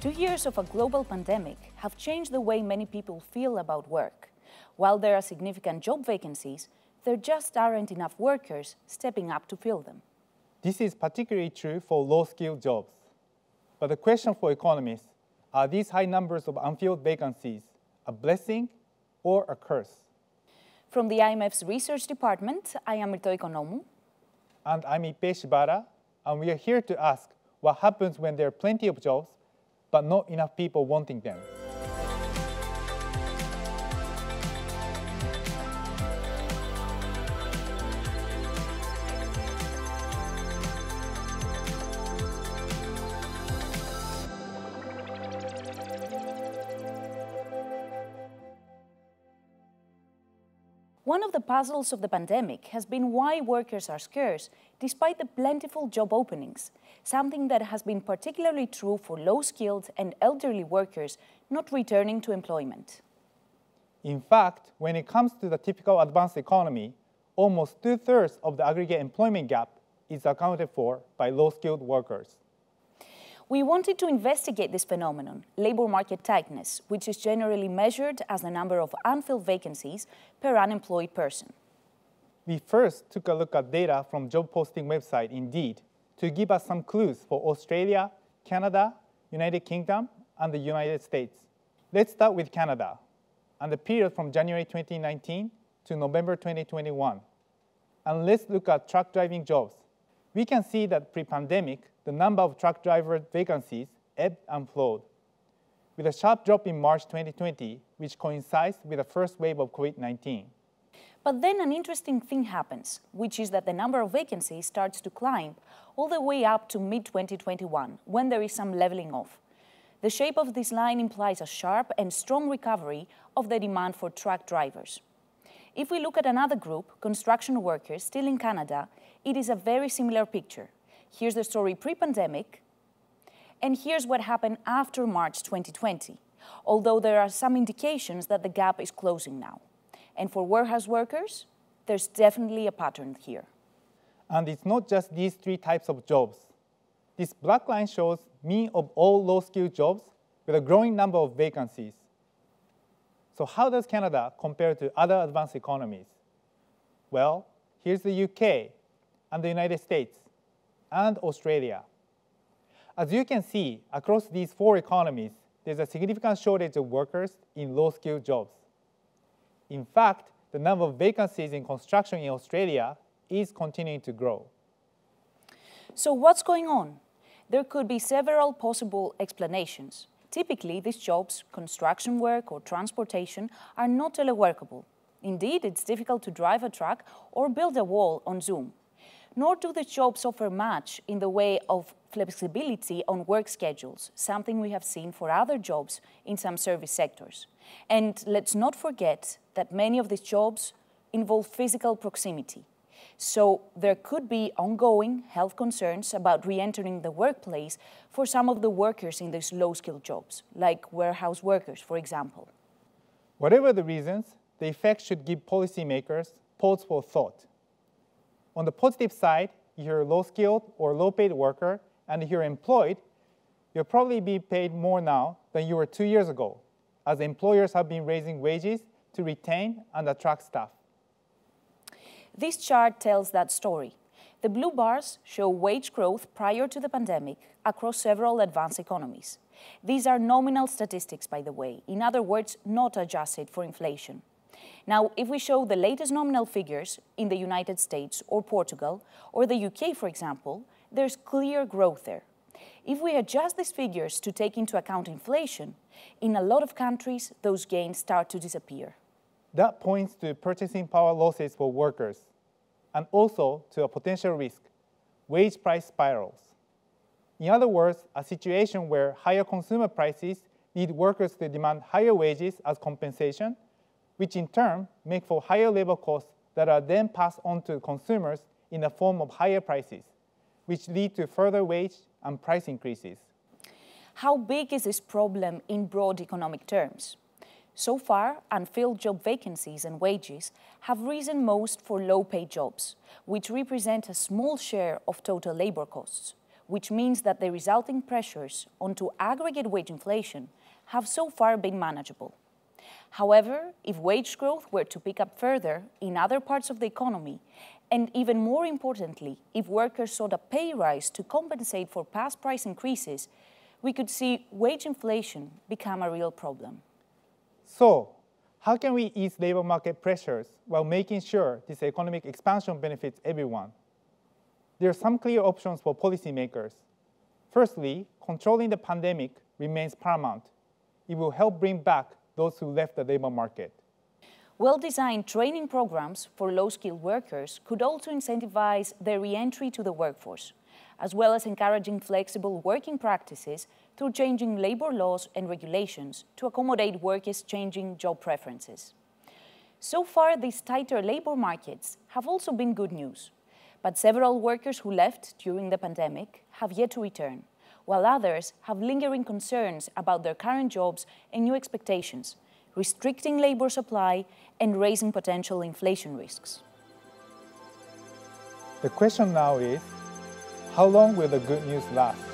Two years of a global pandemic have changed the way many people feel about work. While there are significant job vacancies, there just aren't enough workers stepping up to fill them. This is particularly true for low-skilled jobs. But the question for economists, are these high numbers of unfilled vacancies a blessing or a curse? From the IMF's research department, I am Myrto Oikonomou. And I'm Ippei Shibata, and we are here to ask what happens when there are plenty of jobs, but not enough people wanting them. One of the puzzles of the pandemic has been why workers are scarce despite the plentiful job openings, something that has been particularly true for low-skilled and elderly workers not returning to employment. In fact, when it comes to the typical advanced economy, almost two-thirds of the aggregate employment gap is accounted for by low-skilled workers. We wanted to investigate this phenomenon, labor market tightness, which is generally measured as the number of unfilled vacancies per unemployed person. We first took a look at data from job posting website Indeed to give us some clues for Australia, Canada, United Kingdom, and the United States. Let's start with Canada and the period from January 2019 to November 2021. And let's look at truck driving jobs. We can see that pre-pandemic, the number of truck driver vacancies ebbed and flowed, with a sharp drop in March 2020, which coincides with the first wave of COVID-19. But then an interesting thing happens, which is that the number of vacancies starts to climb all the way up to mid-2021, when there is some leveling off. The shape of this line implies a sharp and strong recovery of the demand for truck drivers. If we look at another group, construction workers, still in Canada, it is a very similar picture. Here's the story pre-pandemic, and here's what happened after March 2020, although there are some indications that the gap is closing now. And for warehouse workers, there's definitely a pattern here. And it's not just these three types of jobs. This black line shows mean of all low-skilled jobs with a growing number of vacancies. So how does Canada compare to other advanced economies? Well, here's the UK and the United States and Australia. As you can see, across these four economies, there's a significant shortage of workers in low-skilled jobs. In fact, the number of vacancies in construction in Australia is continuing to grow. So what's going on? There could be several possible explanations. Typically, these jobs, construction work or transportation, are not teleworkable. Indeed, it's difficult to drive a truck or build a wall on Zoom nor do the jobs offer much in the way of flexibility on work schedules, something we have seen for other jobs in some service sectors. And let's not forget that many of these jobs involve physical proximity. So there could be ongoing health concerns about re-entering the workplace for some of the workers in these low-skilled jobs, like warehouse workers, for example. Whatever the reasons, the effect should give policymakers pause for thought. On the positive side, if you're a low-skilled or low-paid worker, and you're employed, you'll probably be paid more now than you were two years ago, as employers have been raising wages to retain and attract staff. This chart tells that story. The blue bars show wage growth prior to the pandemic across several advanced economies. These are nominal statistics, by the way, in other words, not adjusted for inflation. Now, if we show the latest nominal figures in the United States or Portugal, or the UK, for example, there's clear growth there. If we adjust these figures to take into account inflation, in a lot of countries, those gains start to disappear. That points to purchasing power losses for workers, and also to a potential risk, wage price spirals. In other words, a situation where higher consumer prices lead workers to demand higher wages as compensation which in turn make for higher labor costs that are then passed on to consumers in the form of higher prices, which lead to further wage and price increases. How big is this problem in broad economic terms? So far, unfilled job vacancies and wages have risen most for low-paid jobs, which represent a small share of total labor costs, which means that the resulting pressures onto aggregate wage inflation have so far been manageable. However, if wage growth were to pick up further in other parts of the economy, and even more importantly, if workers sought a pay rise to compensate for past price increases, we could see wage inflation become a real problem. So, how can we ease labor market pressures while making sure this economic expansion benefits everyone? There are some clear options for policymakers. Firstly, controlling the pandemic remains paramount. It will help bring back those who left the labor market. Well-designed training programs for low-skilled workers could also incentivize their re-entry to the workforce, as well as encouraging flexible working practices through changing labor laws and regulations to accommodate workers' changing job preferences. So far, these tighter labor markets have also been good news, but several workers who left during the pandemic have yet to return, while others have lingering concerns about their current jobs and new expectations, restricting labor supply, and raising potential inflation risks. The question now is, how long will the good news last?